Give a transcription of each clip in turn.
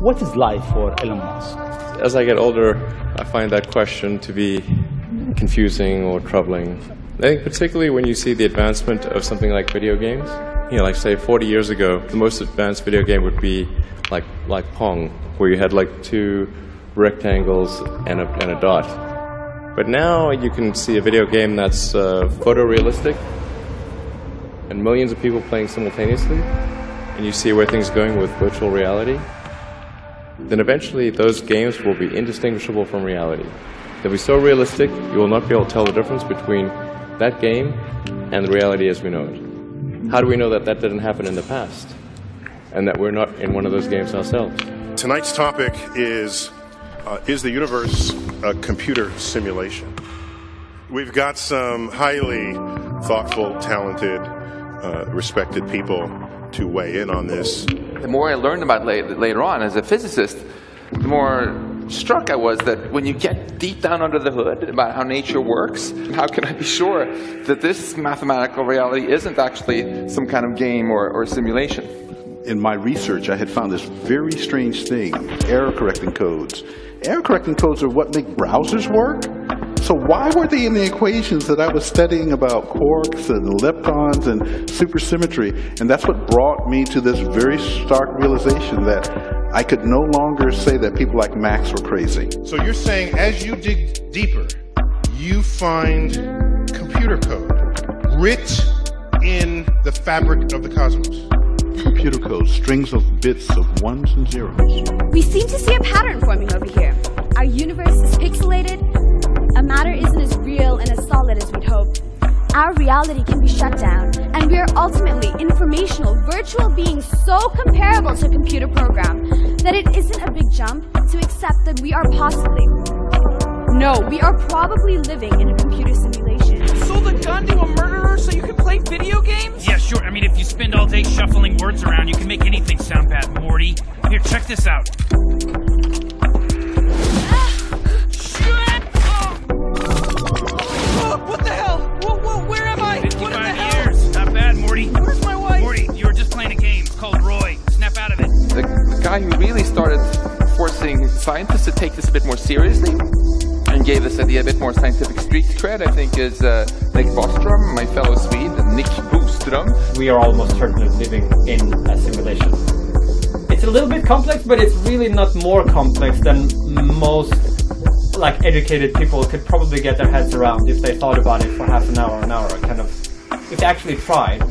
What is life for Elon Musk? As I get older, I find that question to be confusing or troubling. I think particularly when you see the advancement of something like video games. You know, like say 40 years ago, the most advanced video game would be like like Pong, where you had like two rectangles and a, and a dot. But now you can see a video game that's uh, photorealistic and millions of people playing simultaneously, and you see where things are going with virtual reality then eventually those games will be indistinguishable from reality. They'll be so realistic, you will not be able to tell the difference between that game and the reality as we know it. How do we know that that didn't happen in the past? And that we're not in one of those games ourselves? Tonight's topic is uh, Is the universe a computer simulation? We've got some highly thoughtful, talented, uh, respected people to weigh in on this. The more I learned about it later on as a physicist, the more struck I was that when you get deep down under the hood about how nature works, how can I be sure that this mathematical reality isn't actually some kind of game or, or simulation? In my research, I had found this very strange thing error correcting codes. Error correcting codes are what make browsers work. So why were they in the equations that I was studying about quarks and leptons and supersymmetry? And that's what brought me to this very stark realization that I could no longer say that people like Max were crazy. So you're saying as you dig deeper, you find computer code writ in the fabric of the cosmos. Computer code, strings of bits of ones and zeros. We seem to see a pattern forming over here. Our universe is pixelated, a matter isn't as real and as solid as we'd hoped. Our reality can be shut down, and we are ultimately informational, virtual beings so comparable to a computer program that it isn't a big jump to accept that we are possibly, no, we are probably living in a computer simulation. Sold a gun to a murderer so you can play video games? Yeah, sure. I mean, if you spend all day shuffling words around, you can make anything sound bad, Morty. Here, check this out. Guy who really started forcing scientists to take this a bit more seriously and gave this idea a bit more scientific street cred, I think, is uh, Nick Bostrom, my fellow Swede, Nick Bostrom. we are almost certainly living in a simulation. It's a little bit complex, but it's really not more complex than most like educated people could probably get their heads around if they thought about it for half an hour, an hour, kind of if they actually tried.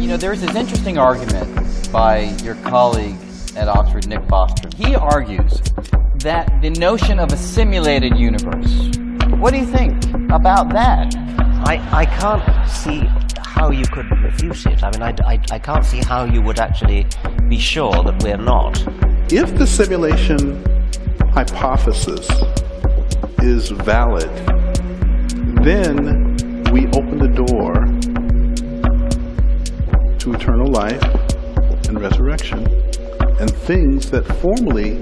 You know, there's this interesting argument by your colleague at Oxford, Nick Bostrom. He argues that the notion of a simulated universe. What do you think about that? I, I can't see how you could refute it. I mean, I, I, I can't see how you would actually be sure that we're not. If the simulation hypothesis is valid, then we open the door to eternal life and resurrection and things that formerly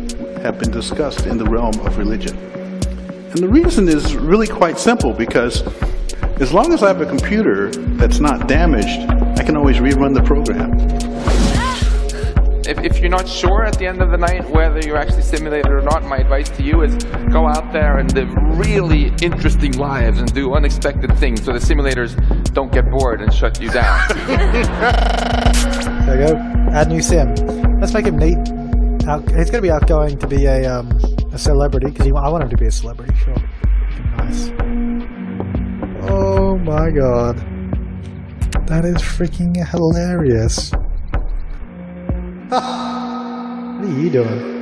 have been discussed in the realm of religion. And the reason is really quite simple because as long as I have a computer that's not damaged, I can always rerun the program. If, if you're not sure at the end of the night whether you're actually simulated or not, my advice to you is go out there and live really interesting lives and do unexpected things so the simulators don't get bored and shut you down. There you go. Add new sim. Let's make him neat. He's going to be outgoing to be a um, a celebrity because I want him to be a celebrity. Sure. Nice. Oh my god, that is freaking hilarious. what are you doing?